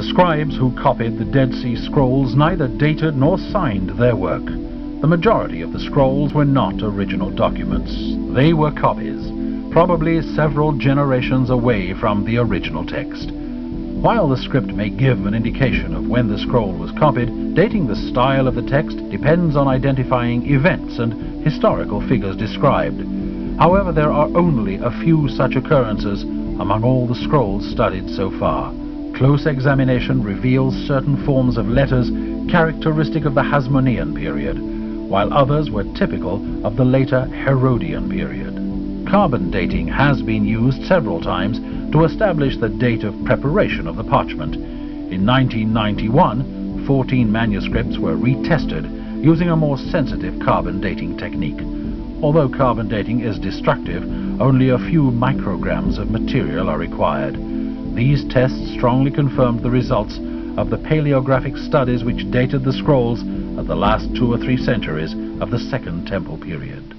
The scribes who copied the Dead Sea Scrolls neither dated nor signed their work. The majority of the scrolls were not original documents. They were copies, probably several generations away from the original text. While the script may give an indication of when the scroll was copied, dating the style of the text depends on identifying events and historical figures described. However, there are only a few such occurrences among all the scrolls studied so far. Close examination reveals certain forms of letters characteristic of the Hasmonean period, while others were typical of the later Herodian period. Carbon dating has been used several times to establish the date of preparation of the parchment. In 1991, 14 manuscripts were retested using a more sensitive carbon dating technique. Although carbon dating is destructive, only a few micrograms of material are required. These tests strongly confirmed the results of the paleographic studies which dated the scrolls of the last two or three centuries of the Second Temple period.